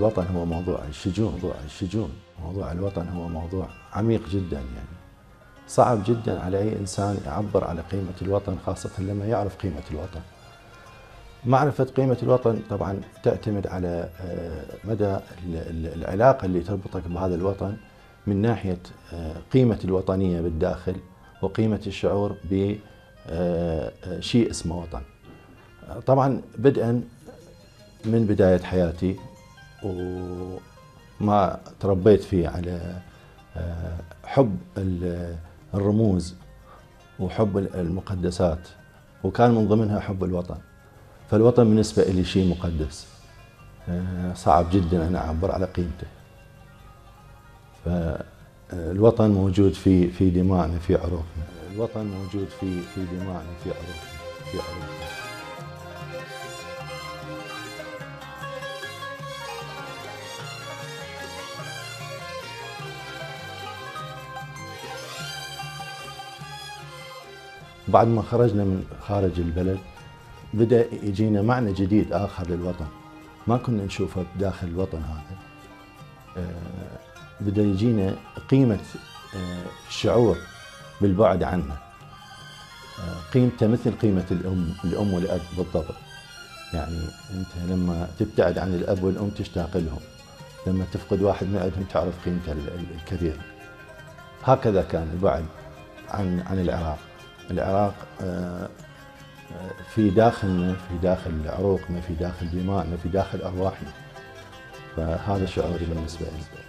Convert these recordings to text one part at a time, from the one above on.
الوطن هو موضوع الشجون موضوع الشجون موضوع الوطن هو موضوع عميق جدا يعني. صعب جدا على أي إنسان يعبر على قيمة الوطن خاصة لما يعرف قيمة الوطن. معرفة قيمة الوطن طبعا تعتمد على آه، مدى العلاقة اللي تربطك بهذا الوطن من ناحية آه، قيمة الوطنية بالداخل وقيمة الشعور بشيء آه، اسمه وطن. طبعا بدءا من بداية حياتي وما تربيت فيه على حب الرموز وحب المقدسات وكان من ضمنها حب الوطن. فالوطن بالنسبة لي شيء مقدس آه، صعب جدا أن أعبر على قيمته. فالوطن موجود في في دماءنا في عروقنا. الوطن موجود في في دماءنا في عروقنا في عروقنا. بعد ما خرجنا من خارج البلد بدأ يجينا معنى جديد آخر للوطن. ما كنا نشوفه داخل الوطن هذا. آه، بدأ يجينا قيمة آه، الشعور بالبعد عنه. آه، قيمته مثل قيمة الأم الأم والأب بالضبط. يعني أنت لما تبتعد عن الأب والأم تشتاق لهم. لما تفقد واحد من عندهم تعرف قيمته الكبيرة هكذا كان البعد عن عن العراق. العراق في داخلنا في داخل عروقنا في داخل دماءنا في داخل أرواحنا. فهذا شعوري بالنسبة لي.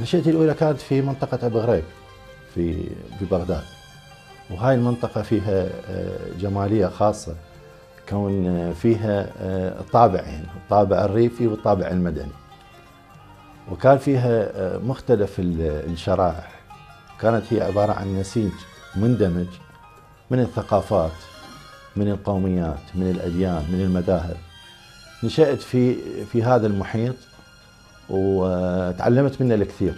نشأتي الأولى كانت في منطقة أبو غريب في في بغداد. وهاي المنطقة فيها آه، جمالية خاصة كون فيها آه، طابعين الطابع الريفي والطابع المدني. وكان فيها آه، مختلف الشرائح. كانت هي عبارة عن نسيج مندمج من الثقافات من القوميات من الأديان من المذاهب. نشأت في في هذا المحيط وتعلمت منه الكثير.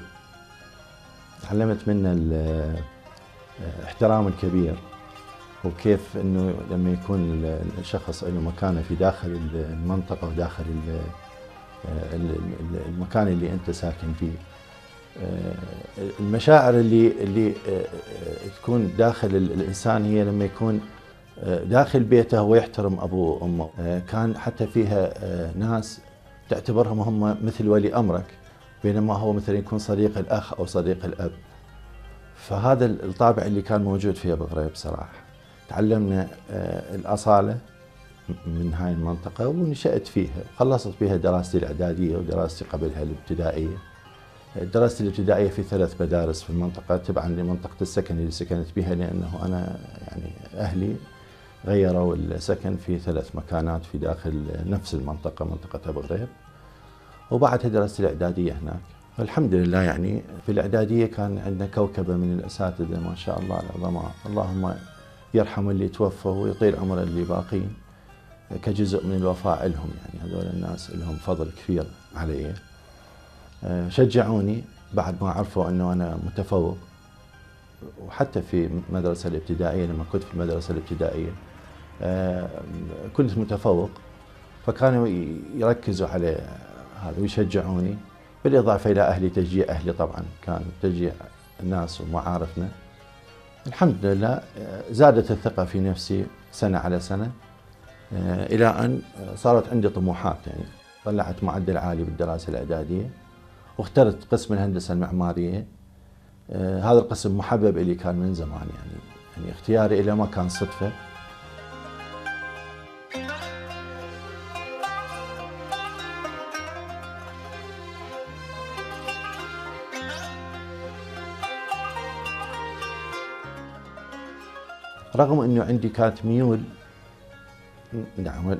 تعلمت منه الاحترام الكبير وكيف إنه لما يكون الشخص له مكانة في داخل المنطقة وداخل المكان اللي أنت ساكن فيه. آه، المشاعر اللي اللي آه، تكون داخل الإنسان هي لما يكون آه، داخل بيته ويحترم أبوه وأمه. كان حتى فيها ناس تعتبرهم هم مثل ولي أمرك بينما هو مثلا يكون صديق الأخ أو صديق الأب. فهذا الطابع اللي كان موجود في أبو غريب صراحة. تعلمنا آه، الأصالة من هاي المنطقة ونشأت فيها. خلصت بها دراستي الإعدادية ودراستي قبلها الابتدائية. دراستي الابتدائية في ثلاث مدارس في المنطقة تبعا لمنطقة السكن اللي سكنت بها لأنه أنا يعني أهلي غيروا السكن في ثلاث مكانات في داخل نفس المنطقة منطقة أبو غريب. وبعدها درست الإعدادية هناك. والحمد لله يعني في الإعدادية كان عندنا كوكبة من الأساتذة ما شاء الله العظماء. اللهم يرحم اللي توفوا ويطيل عمر اللي باقين كجزء من الوفاء لهم. يعني هذول الناس لهم فضل كبير علي. آه، شجعوني بعد ما عرفوا إنه أنا متفوق. وحتى في المدرسة الابتدائية لما كنت في المدرسة الابتدائية آه، كنت متفوق. فكانوا يركزوا على هذا ويشجعوني. بالإضافة إلى أهلي تشجيع أهلي طبعا كان تشجيع الناس ومعارفنا. الحمد لله زادت الثقة في نفسي سنة على سنة آه، إلى أن صارت عندي طموحات يعني طلعت معدل عالي بالدراسة الإعدادية واخترت قسم الهندسة المعمارية. آه، هذا القسم محبب إلي كان من زمان يعني يعني اختياري إلى ما كان صدفة. رغم إنه عندي كانت ميول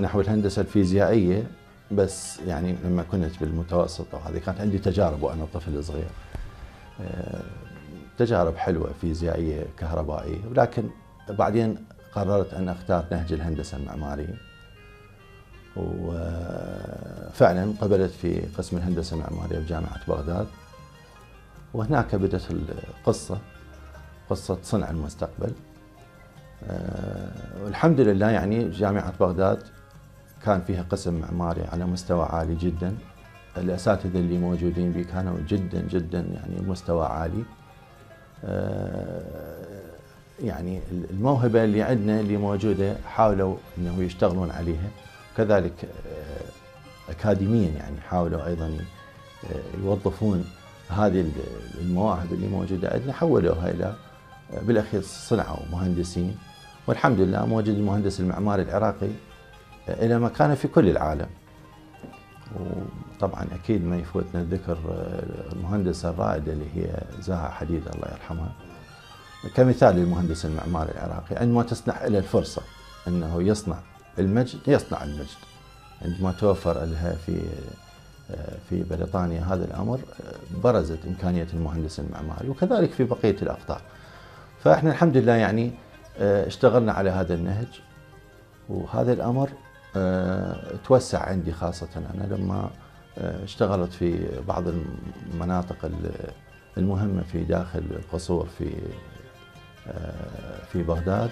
نحو الهندسة الفيزيائية بس يعني لما كنت بالمتوسط وهذه كانت عندي تجارب وأنا طفل صغير. آه، تجارب حلوة فيزيائية كهربائية ولكن بعدين قررت أن أختار نهج الهندسة المعمارية. و فعلا قبلت في قسم الهندسة المعمارية بجامعة بغداد. وهناك بدأت القصة قصة صنع المستقبل. والحمد لله يعني جامعة بغداد كان فيها قسم معماري على مستوى عالي جدا. الأساتذة اللي موجودين به كانوا جدا جدا يعني مستوى عالي. يعني الموهبة اللي عندنا اللي موجودة حاولوا أنه يشتغلون عليها. كذلك أكاديميا يعني حاولوا أيضا يوظفون هذه المواهب اللي موجودة عندنا حولوها إلى بالأخير صنعوا مهندسين والحمد لله موجود المهندس المعماري العراقي إلى مكانه في كل العالم. وطبعا أكيد ما يفوتنا ذكر المهندسة الرائدة اللي هي زاها حديد الله يرحمها. كمثال للمهندس المعماري العراقي عندما تسنح له الفرصة أنه يصنع المجد يصنع المجد. عندما توفر لها في في بريطانيا هذا الأمر برزت إمكانية المهندس المعماري وكذلك في بقية الأقطار. فاحنا الحمد لله يعني اشتغلنا على هذا النهج وهذا الأمر توسع عندي خاصة أنا لما اشتغلت في بعض المناطق المهمة في داخل القصور في في بغداد.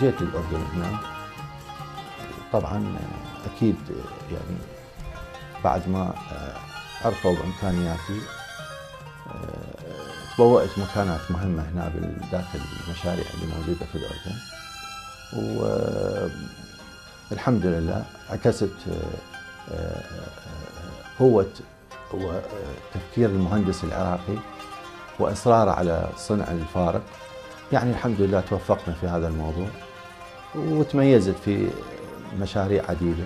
وجيت للأردن هنا. طبعا أكيد يعني بعد ما عرفوا بإمكانياتي تبوأت مكانات مهمة هنا داخل المشاريع اللي موجودة في الأردن. والحمد لله عكست قوة وتفكير المهندس العراقي وإصراره على صنع الفارق. يعني الحمد لله توفقنا في هذا الموضوع. وتميزت في مشاريع عديدة.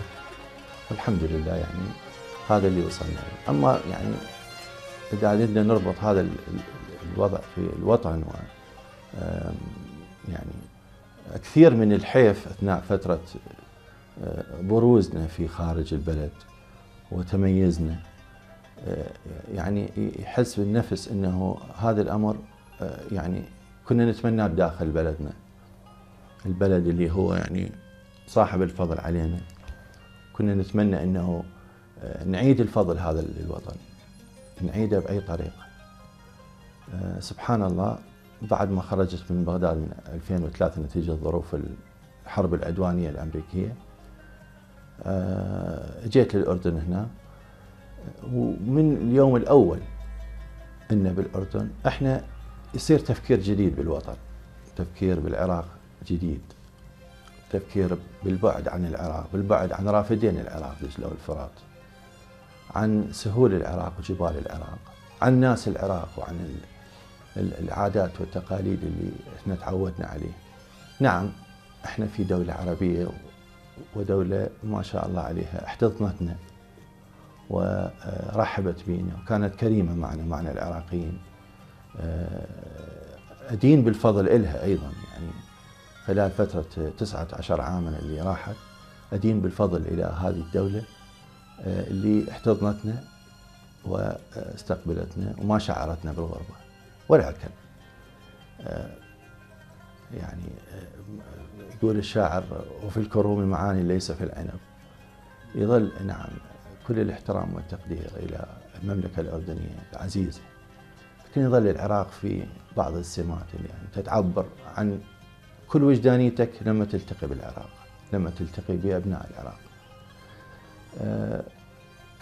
والحمد لله يعني هذا اللي وصلنا له. أما يعني إذا بدنا نربط هذا الوضع في الوطن و يعني كثير من الحيف أثناء فترة بروزنا في خارج البلد وتميزنا يعني يحس بالنفس إنه هذا الأمر يعني كنا نتمناه بداخل بلدنا. البلد اللي هو يعني صاحب الفضل علينا. كنا نتمنى إنه نعيد الفضل هذا للوطن. نعيده بأي طريقة. سبحان الله بعد ما خرجت من بغداد من 2003 نتيجة ظروف الحرب العدوانية الأمريكية جيت للأردن هنا. ومن اليوم الأول ان بالأردن إحنا يصير تفكير جديد بالوطن. تفكير بالعراق جديد. تفكير بالبعد عن العراق بالبعد عن رافدين العراق دجلة والفرات عن سهول العراق وجبال العراق عن ناس العراق وعن العادات والتقاليد اللي إحنا تعودنا عليه. نعم إحنا في دولة عربية ودولة ما شاء الله عليها احتضنتنا ورحبت بينا وكانت كريمة معنا معنا العراقيين. أدين بالفضل إلها أيضا. خلال فترة تسعة عشر عاما اللي راحت أدين بالفضل إلى هذه الدولة اللي احتضنتنا واستقبلتنا وما شعرتنا بالغربة. ولكن يعني يقول الشاعر وفي الكروم معاني ليس في العنب. يظل نعم كل الاحترام والتقدير إلى المملكة الأردنية العزيزة لكن يظل العراق في بعض السمات اللي يعني تتعبر عن كل وجدانيتك لما تلتقي بالعراق لما تلتقي بأبناء العراق.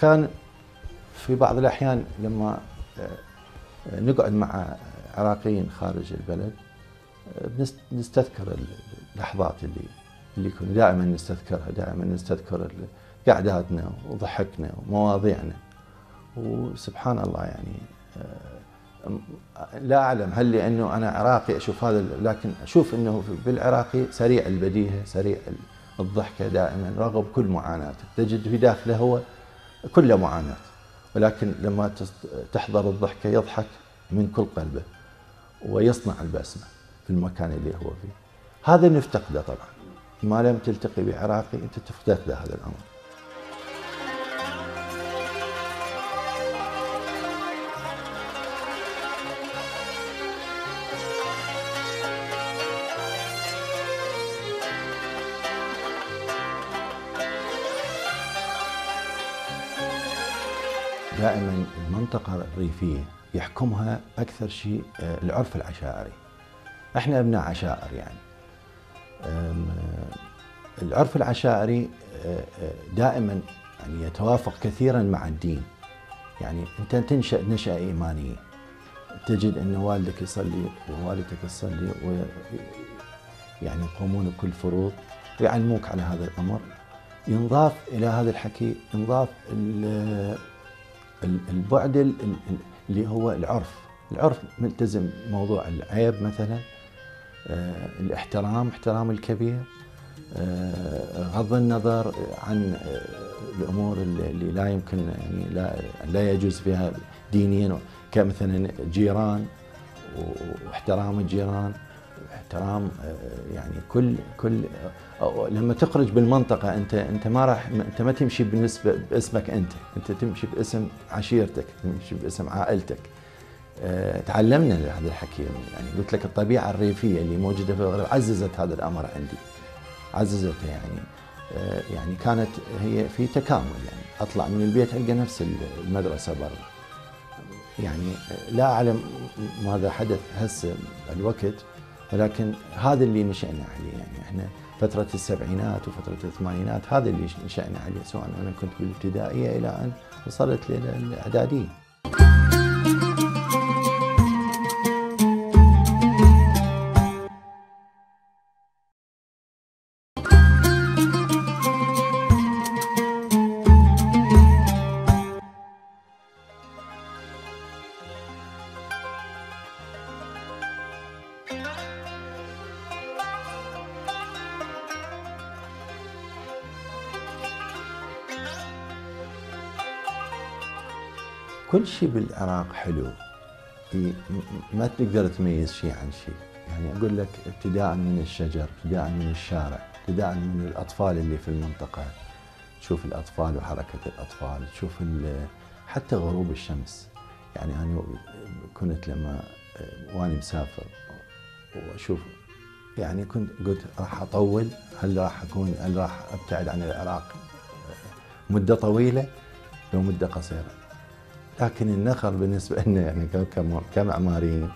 كان في بعض الأحيان لما نقعد مع عراقيين خارج البلد نستذكر اللحظات اللي اللي كنا دائما نستذكرها دائما نستذكر قعداتنا وضحكنا ومواضيعنا. وسبحان الله يعني لا أعلم هل لأنه أنا عراقي أشوف هذا لكن أشوف إنه بالعراقي سريع البديهة سريع الضحكة دائما رغم كل معاناته. تجد في داخله هو كله معاناه ولكن لما تحضر الضحكة يضحك من كل قلبه ويصنع البسمة في المكان اللي هو فيه. هذا نفتقده طبعا. ما لم تلتقي بعراقي أنت تفتقده هذا الأمر. دائما المنطقة الريفية يحكمها أكثر شيء آه، العرف العشائري. إحنا أبناء عشائر يعني. العرف العشائري آه، آه، دائما يعني يتوافق كثيرا مع الدين. يعني أنت تنشأ نشأة إيمانية. تجد إن والدك يصلي ووالدتك تصلي و يعني يقومون بكل فروض ويعلموك على هذا الأمر. ينضاف إلى هذا الحكي ينضاف البعد اللي هو العرف. العرف ملتزم موضوع العيب مثلا آه، الاحترام احترام الكبير آه، غض النظر عن آه، الأمور اللي لا يمكن يعني لا لا يجوز فيها دينيا كمثلا جيران واحترام الجيران. احترام يعني كل كل لما تخرج بالمنطقة أنت أنت ما راح أنت ما تمشي بالنسبة باسمك أنت أنت تمشي باسم عشيرتك تمشي باسم عائلتك. آه، تعلمنا هذا الحكي يعني قلت لك الطبيعة الريفية اللي موجودة في الغرب عززت هذا الأمر عندي عززته يعني. آه، يعني كانت هي في تكامل يعني أطلع من البيت ألقى نفس المدرسة برا. يعني لا أعلم ماذا حدث هسه الوقت ولكن هذا اللي نشأنا عليه يعني إحنا فترة السبعينات وفترة الثمانينات هذا اللي نشأنا عليه سواء أنا كنت بالابتدائية إلى أن وصلت للإعدادية. كل شيء بالعراق حلو. ما تقدر تميز شيء عن شيء. يعني أقول لك ابتداء من الشجر ابتداء من الشارع ابتداء من الأطفال اللي في المنطقة. تشوف الأطفال وحركة الأطفال تشوف حتى غروب الشمس. يعني أنا كنت لما واني مسافر وأشوف يعني كنت قلت راح أطول هل راح أكون هل راح أبتعد عن العراق؟ مدة طويلة لو مدة قصيرة. لكن النخل بالنسبة لنا يعني كمعماريين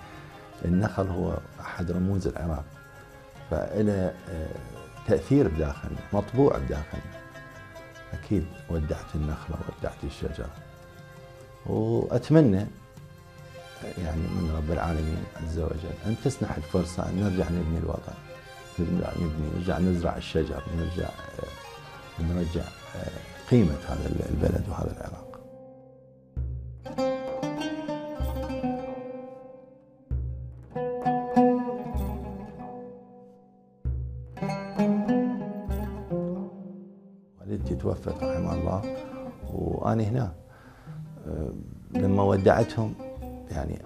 النخل هو أحد رموز العراق. فإله آه، تأثير بداخلنا مطبوع بداخلنا أكيد ودعت النخلة ودعت الشجرة وأتمنى يعني من رب العالمين عز وجل أن تسنح الفرصة أن نرجع نبني الوطن نرجع نبني نرجع نزرع الشجر نرجع آه، نرجع آه، قيمة هذا البلد وهذا العراق. توفت رحمه الله وأنا هنا أه، لما ودعتهم يعني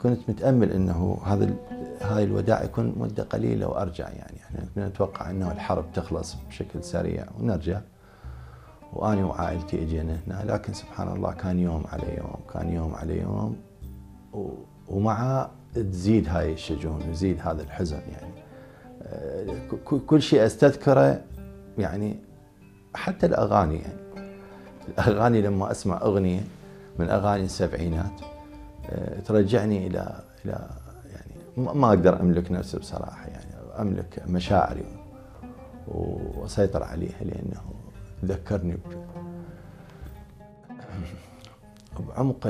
كنت متأمل أنه هذا هاي الوداع يكون مدة قليلة وأرجع يعني. إحنا كنا نتوقع أنه الحرب تخلص بشكل سريع ونرجع. وأنا وعائلتي إجينا هنا لكن سبحان الله كان يوم على يوم كان يوم على يوم ومع تزيد هاي الشجون ويزيد هذا الحزن يعني. كل شيء أستذكره يعني حتى الأغاني يعني. الأغاني لما أسمع أغنية من أغاني السبعينات آه، ترجعني إلى إلى يعني ما أقدر أملك نفسي بصراحة يعني. أملك مشاعري وأسيطر عليها لأنه ذكرني بعمق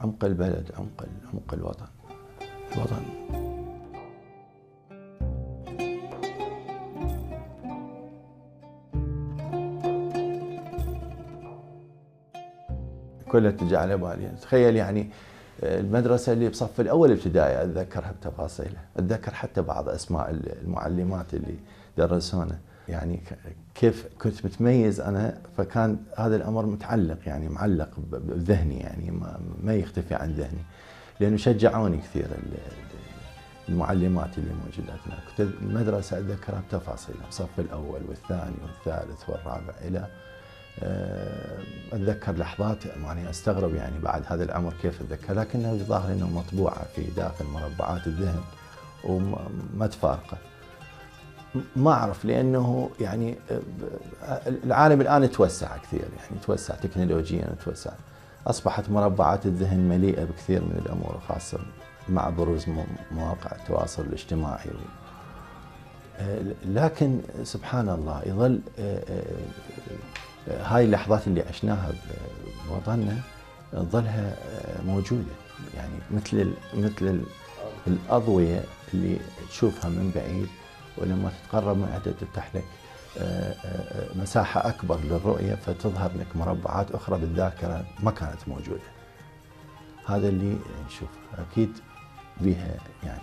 عمق البلد عمق عمق الوطن. الوطن. كلها تجي على بالي. تخيل يعني آه، المدرسة اللي بصف الأول ابتدائي أتذكرها بتفاصيلها. أتذكر حتى بعض أسماء المعلمات اللي درسونا. يعني كيف كنت متميز أنا فكان هذا الأمر متعلق يعني معلق بذهني يعني ما, ما يختفي عن ذهني. لأنه شجعوني كثير المعلمات اللي موجودات هناك. المدرسة أتذكرها بتفاصيلها الصف الأول والثاني والثالث والرابع إلى آه، أتذكر لحظات يعني أستغرب يعني بعد هذا العمر كيف أتذكر لكنها الظاهر أنه مطبوعة في داخل مربعات الذهن وما تفارقه. ما أعرف لأنه يعني آه، العالم الآن توسع كثير يعني توسع تكنولوجيا توسع. أصبحت مربعات الذهن مليئة بكثير من الأمور خاصة مع بروز مواقع التواصل الاجتماعي. آه، لكن سبحان الله يظل هاي اللحظات اللي عشناها بوطننا تظلها موجودة. يعني مثل مثل الأضوية اللي تشوفها من بعيد ولما تتقرب معها تفتح لك مساحة أكبر للرؤية فتظهر لك مربعات أخرى بالذاكرة ما كانت موجودة. هذا اللي نشوف أكيد بها يعني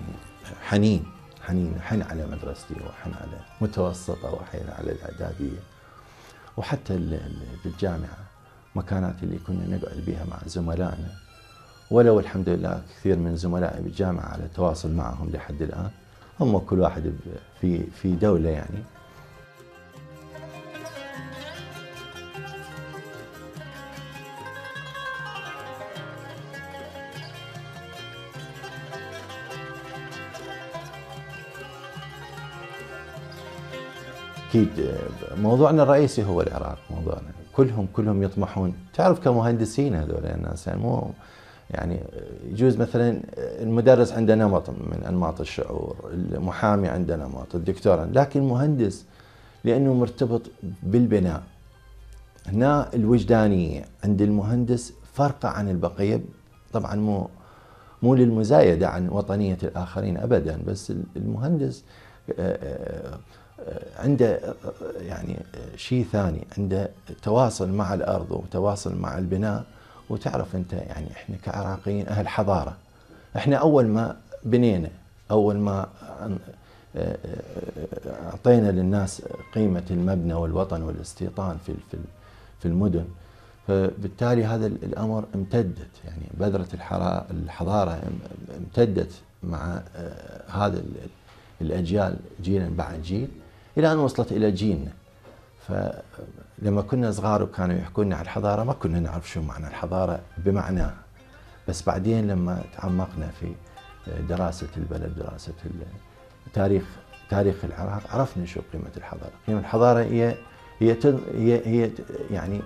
حنين حنين حن على مدرستي وحن على متوسطة وحن على الإعدادية. وحتى بالجامعة مكانات اللي كنا نقعد بها مع زملائنا. ولو الحمد لله كثير من زملائي بالجامعة على تواصل معهم لحد الآن. هم كل واحد في في دولة يعني. أكيد موضوعنا الرئيسي هو العراق موضوعنا. كلهم كلهم يطمحون. تعرف كمهندسين هذول الناس يعني مو يعني يجوز مثلا المدرس عنده نمط من أنماط الشعور، المحامي عنده نمط، الدكتور لكن المهندس لأنه مرتبط بالبناء. هنا الوجدانية عند المهندس فرقه عن البقية. طبعا مو مو للمزايدة عن وطنية الآخرين ابدا بس المهندس آه، آه، عنده يعني شيء ثاني عنده تواصل مع الأرض وتواصل مع البناء. وتعرف أنت يعني إحنا كعراقيين أهل حضارة إحنا أول ما بنينا أول ما أعطينا للناس قيمة المبنى والوطن والاستيطان في في المدن. فبالتالي هذا الأمر امتدت يعني بذرة الحضارة امتدت مع هذا الأجيال جيلا بعد جيل. إلى أن وصلت إلى جيلنا فلما كنا صغار وكانوا يحكوا لنا عن الحضارة ما كنا نعرف شو معنى الحضارة بمعناها بس بعدين لما تعمقنا في دراسة البلد دراسة تاريخ تاريخ العراق عرفنا شو قيمة الحضارة. قيمة الحضارة هي هي هي هي يعني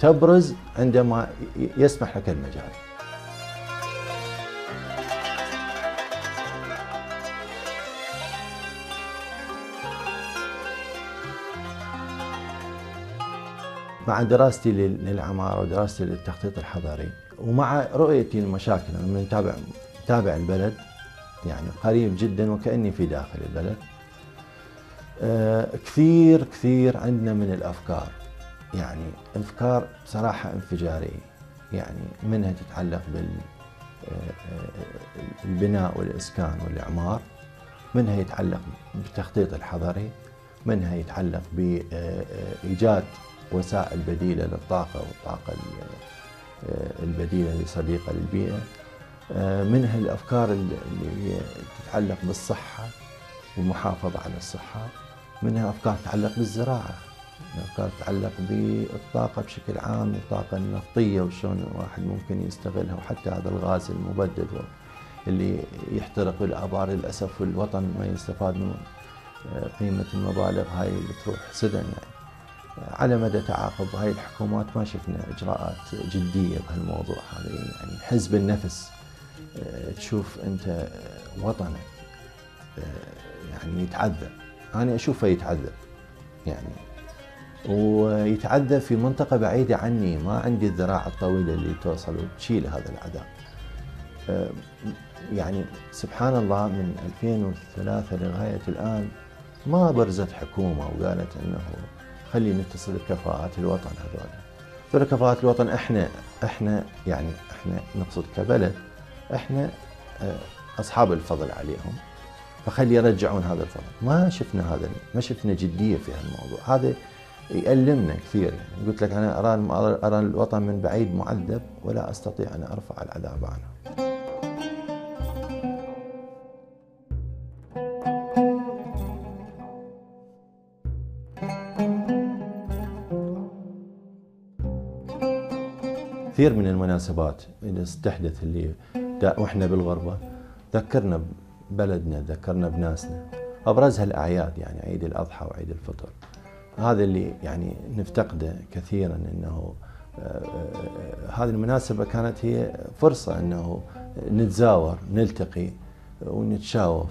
تبرز عندما يسمح لك المجال. مع دراستي للعمارة ودراستي للتخطيط الحضري ومع رؤيتي للمشاكل أنا نتابع تابع البلد يعني قريب جدا وكأني في داخل البلد. آه كثير كثير عندنا من الأفكار. يعني أفكار بصراحة انفجارية. يعني منها تتعلق بالبناء آه، والإسكان والإعمار. منها يتعلق بالتخطيط الحضري منها يتعلق بإيجاد وسائل بديلة للطاقة والطاقة البديلة لصديقة للبيئة. آه، منها الأفكار اللي تتعلق بالصحة والمحافظة على الصحة. منها أفكار تتعلق بالزراعة أفكار تتعلق بالطاقة بشكل عام الطاقة النفطية وشلون الواحد ممكن يستغلها وحتى هذا الغاز المبدد اللي يحترق بالآبار للأسف والوطن ما يستفاد من آه، قيمة المبالغ هاي اللي تروح سدن يعني. على مدى تعاقب هاي الحكومات ما شفنا إجراءات جدية بهالموضوع هذا. يعني حزب النفس آه، تشوف أنت وطنك آه، يعني يتعذب. أنا أشوفه يتعذب يعني ويتعذب في منطقة بعيدة عني. ما عندي الذراع الطويلة اللي توصل وتشيل هذا العذاب. آه، يعني سبحان الله من 2003 لغاية الآن ما برزت حكومة وقالت أنه خلينا نتصل بكفاءات الوطن هذول. هذول كفاءات الوطن إحنا إحنا يعني إحنا نقصد كبلد إحنا آه، أصحاب الفضل عليهم فخلي يرجعون هذا الفضل. ما شفنا هذا ما شفنا جدية في هالموضوع. هذا يألمنا كثير يعني. قلت لك أنا أرى أرى الوطن من بعيد معذب ولا أستطيع أن أرفع العذاب عنه. كثير من المناسبات اللي تحدث اللي وإحنا بالغربة ذكرنا ببلدنا ذكرنا بناسنا. أبرزها الأعياد يعني عيد الأضحى وعيد الفطر. هذا اللي يعني نفتقده كثيرا إنه آه، آه، هذه المناسبة كانت هي فرصة إنه نتزاور نلتقي ونتشاوف.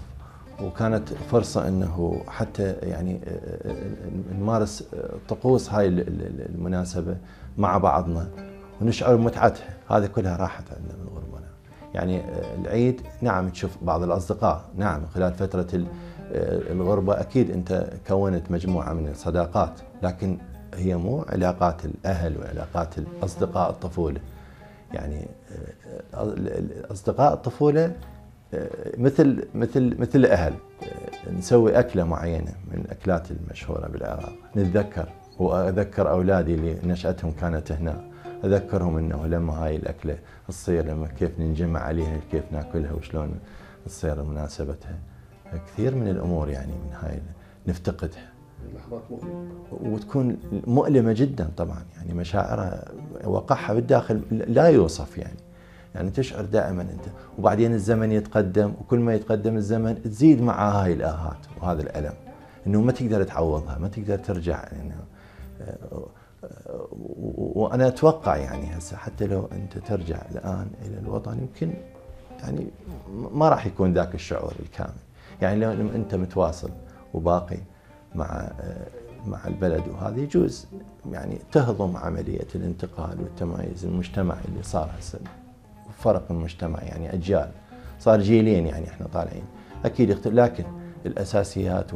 وكانت فرصة أنه حتى يعني آه، آه، نمارس طقوس هاي المناسبة مع بعضنا. ونشعر بمتعتها. هذه كلها راحت عندنا من غربنا. يعني آه، العيد نعم تشوف بعض الأصدقاء نعم خلال فترة الغربة أكيد أنت كونت مجموعة من الصداقات لكن هي مو علاقات الأهل وعلاقات الأصدقاء الطفولة. يعني أصدقاء الطفولة مثل مثل مثل الاهل نسوي أكلة معينة من الأكلات المشهورة بالعراق. نتذكر وأذكر أولادي اللي نشأتهم كانت هنا. أذكرهم إنه لما هاي الأكلة تصير لما كيف ننجمع عليها كيف نأكلها وشلون تصير مناسبتها. كثير من الأمور يعني من هاي نفتقدها. لحظات مؤلمه وتكون مؤلمة جدا طبعا يعني مشاعرها وقعها بالداخل لا يوصف يعني. يعني تشعر دائما أنت. وبعدين الزمن يتقدم وكل ما يتقدم الزمن تزيد مع هاي الآهات وهذا الألم. إنه ما تقدر تعوضها ما تقدر ترجع يعني وأنا أتوقع يعني هسه حتى لو أنت ترجع الآن إلى الوطن يمكن يعني ما راح يكون ذاك الشعور الكامل. يعني لو أنت متواصل وباقي مع مع البلد وهذا يجوز يعني تهضم عملية الانتقال والتمايز المجتمعي اللي صار هسه. فرق المجتمع يعني أجيال. صار جيلين يعني إحنا طالعين. أكيد يختلف لكن الأساسيات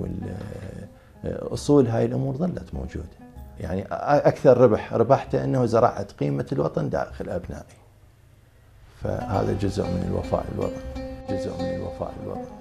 والاصول هاي الأمور ظلت موجودة. يعني أكثر ربح. ربحته أنه زرعت قيمة الوطن داخل أبنائي. فهذا جزء من الوفاء للوطن جزء من الوفاء للوطن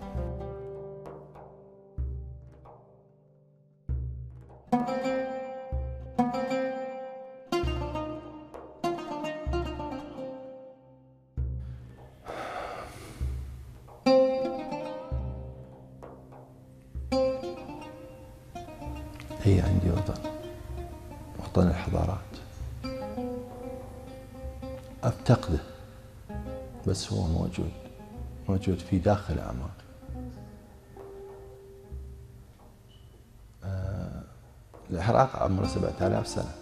موجود موجود في داخل أعماقي آه العراق عمره سبعة آلاف سنة.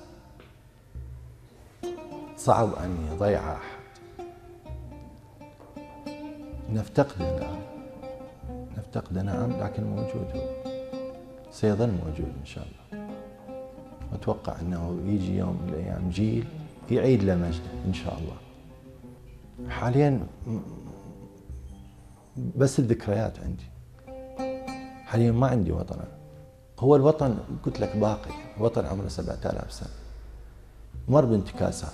صعب أن يضيع أحد. نفتقده نعم نفتقده نعم لكن موجود هو. سيظل موجود إن شاء الله. وأتوقع أنه يجي يوم من الأيام جيل يعيد له مجده إن شاء الله. حاليا بس الذكريات عندي. حاليا ما عندي وطن. هو الوطن قلت لك باقي. وطن عمره سبعة آلاف سنة. مر بانتكاسات.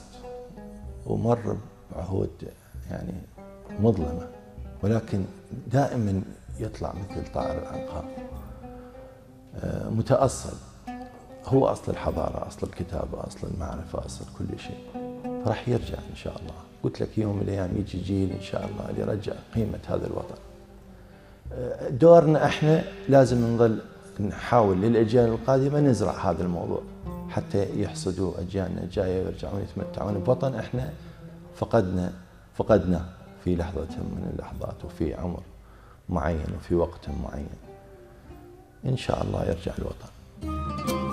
ومر بعهود يعني مظلمة. ولكن دائما يطلع مثل طائر العنقاء متأصل. هو أصل الحضارة أصل الكتابة أصل المعرفة أصل كل شيء. راح يرجع إن شاء الله. قلت لك يوم من الأيام يجي جيل إن شاء الله اللي يرجع قيمة هذا الوطن. دورنا إحنا لازم نظل نحاول للأجيال القادمة نزرع هذا الموضوع حتى يحصدوا أجيالنا الجاية ويرجعون يتمتعون بوطن إحنا فقدنا فقدناه في لحظة من اللحظات وفي عمر معين وفي وقت معين. إن شاء الله يرجع الوطن.